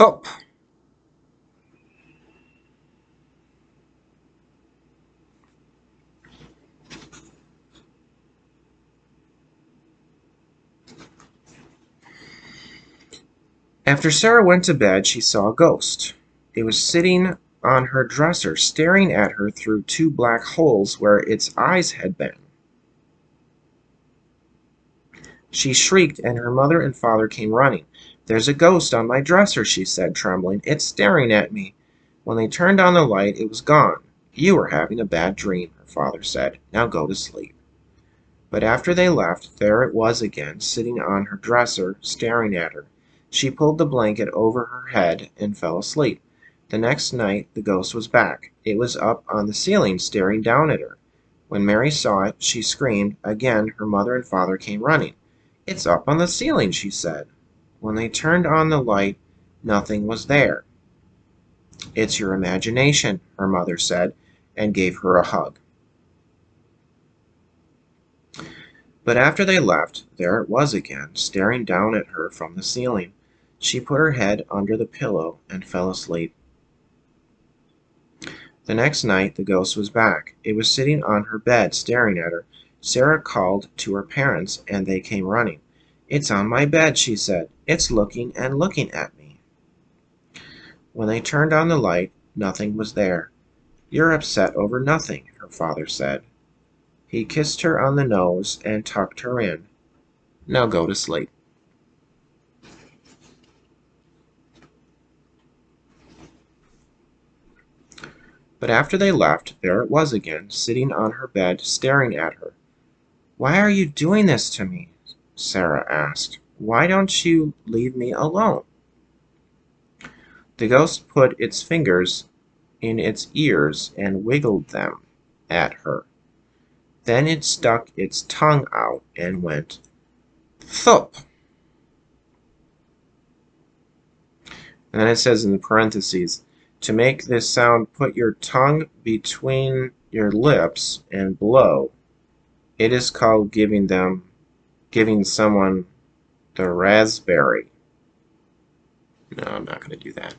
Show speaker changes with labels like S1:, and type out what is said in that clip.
S1: Thup! After Sarah went to bed, she saw a ghost. It was sitting on her dresser, staring at her through two black holes where its eyes had been. She shrieked, and her mother and father came running. There's a ghost on my dresser, she said, trembling. It's staring at me. When they turned on the light, it was gone. You are having a bad dream, her father said. Now go to sleep. But after they left, there it was again, sitting on her dresser, staring at her. She pulled the blanket over her head and fell asleep. The next night the ghost was back. It was up on the ceiling, staring down at her. When Mary saw it, she screamed. Again her mother and father came running. It's up on the ceiling, she said. When they turned on the light, nothing was there. It's your imagination, her mother said, and gave her a hug. But after they left, there it was again, staring down at her from the ceiling. She put her head under the pillow and fell asleep. The next night the ghost was back. It was sitting on her bed, staring at her. Sarah called to her parents, and they came running. It's on my bed, she said. It's looking and looking at me. When they turned on the light, nothing was there. You're upset over nothing, her father said. He kissed her on the nose and tucked her in. Now go to sleep. But after they left, there it was again, sitting on her bed, staring at her. Why are you doing this to me? Sarah asked. Why don't you leave me alone? The ghost put its fingers in its ears and wiggled them at her. Then it stuck its tongue out and went thup. And then it says in the parentheses, to make this sound, put your tongue between your lips and blow. It is called giving them giving someone the raspberry. No, I'm not going to do that.